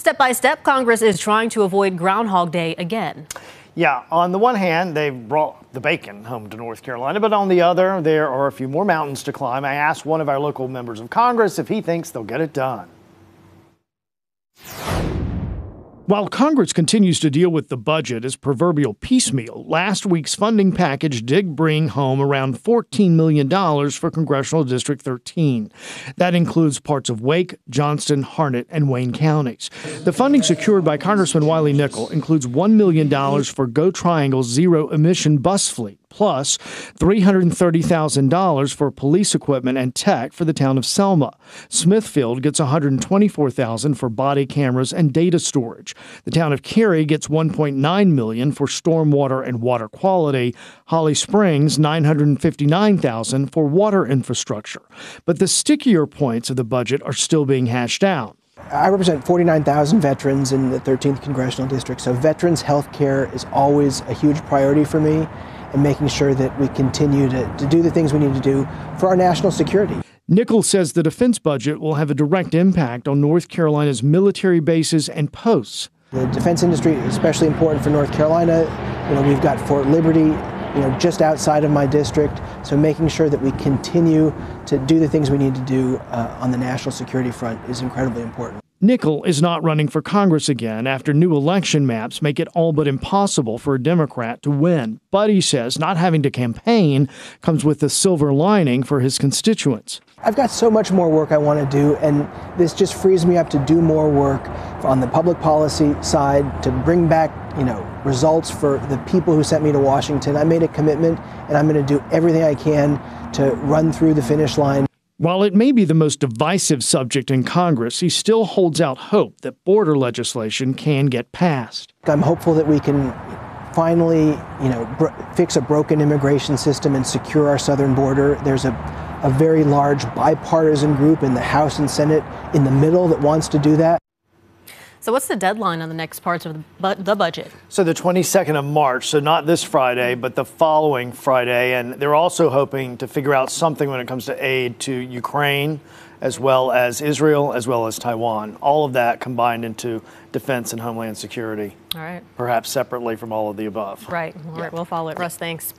Step by step, Congress is trying to avoid Groundhog Day again. Yeah, on the one hand, they've brought the bacon home to North Carolina, but on the other, there are a few more mountains to climb. I asked one of our local members of Congress if he thinks they'll get it done. While Congress continues to deal with the budget as proverbial piecemeal, last week's funding package did bring home around $14 million for Congressional District 13. That includes parts of Wake, Johnston, Harnett, and Wayne counties. The funding secured by Congressman Wiley Nickel includes $1 million for Go Triangle's zero emission bus fleet plus $330,000 for police equipment and tech for the town of Selma. Smithfield gets $124,000 for body cameras and data storage. The town of Cary gets $1.9 million for stormwater and water quality. Holly Springs $959,000 for water infrastructure. But the stickier points of the budget are still being hashed out. I represent 49,000 veterans in the 13th congressional district, so veterans health care is always a huge priority for me and making sure that we continue to, to do the things we need to do for our national security. Nickel says the defense budget will have a direct impact on North Carolina's military bases and posts. The defense industry is especially important for North Carolina. You know, we've got Fort Liberty, you know, just outside of my district. So making sure that we continue to do the things we need to do uh, on the national security front is incredibly important. Nickel is not running for Congress again after new election maps make it all but impossible for a Democrat to win. But he says not having to campaign comes with a silver lining for his constituents. I've got so much more work I want to do, and this just frees me up to do more work on the public policy side to bring back, you know, results for the people who sent me to Washington. I made a commitment, and I'm going to do everything I can to run through the finish line. While it may be the most divisive subject in Congress, he still holds out hope that border legislation can get passed. I'm hopeful that we can finally, you know, fix a broken immigration system and secure our southern border. There's a, a very large bipartisan group in the House and Senate in the middle that wants to do that. So, what's the deadline on the next parts of the, bu- the budget? So, the 22nd of March, so not this Friday, but the following Friday. And they're also hoping to figure out something when it comes to aid to Ukraine, as well as Israel, as well as Taiwan. All of that combined into defense and homeland security. All right. Perhaps separately from all of the above. Right. All right. We'll follow it. Russ, thanks.